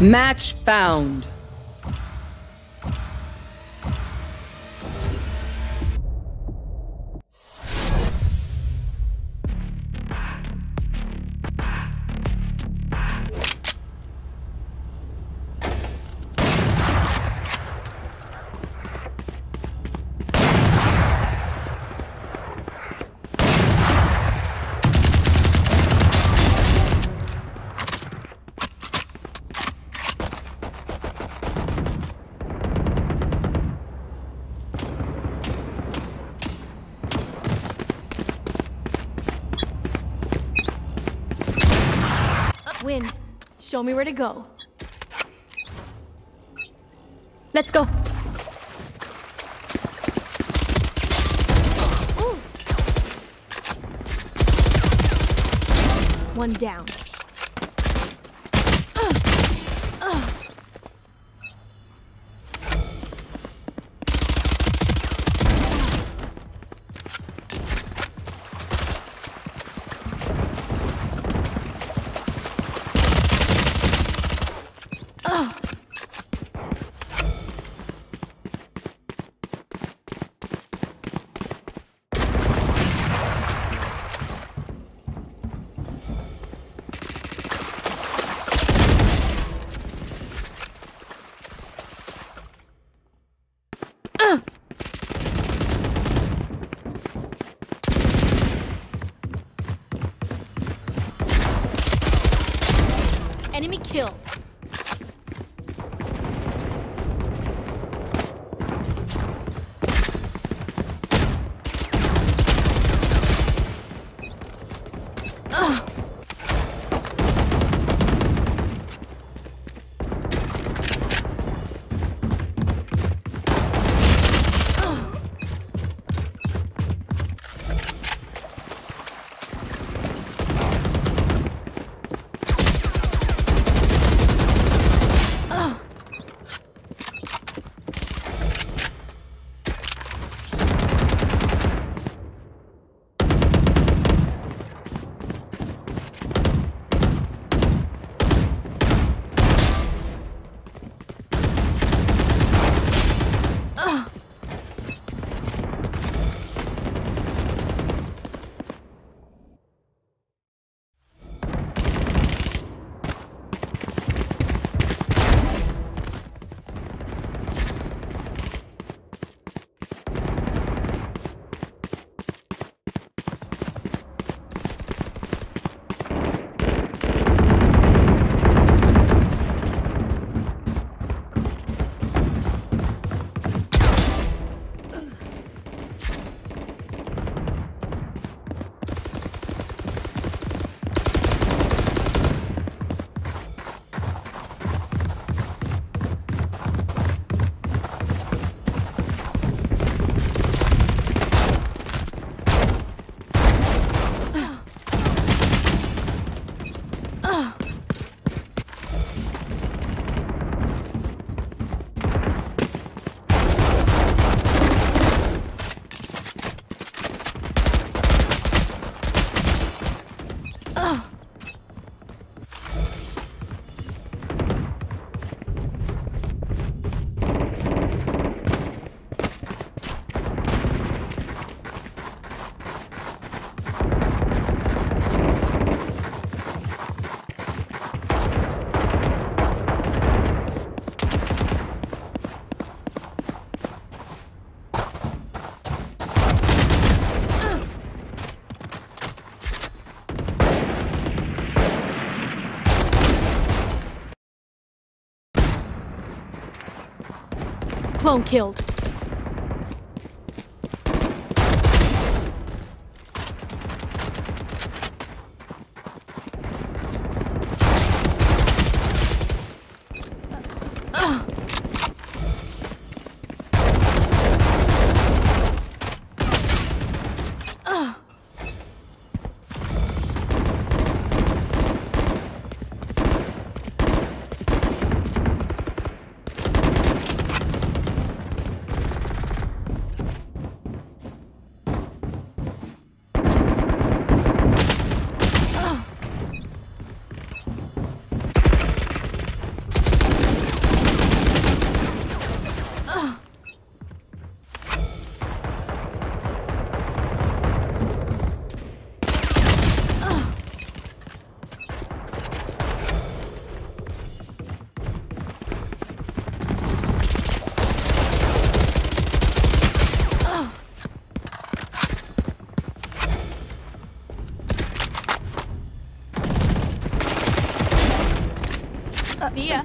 Match found. Win. Show me where to go. Let's go. Ooh. One down. Enemy kill. Clone killed. via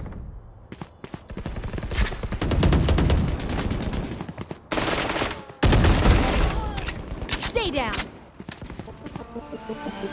Stay down.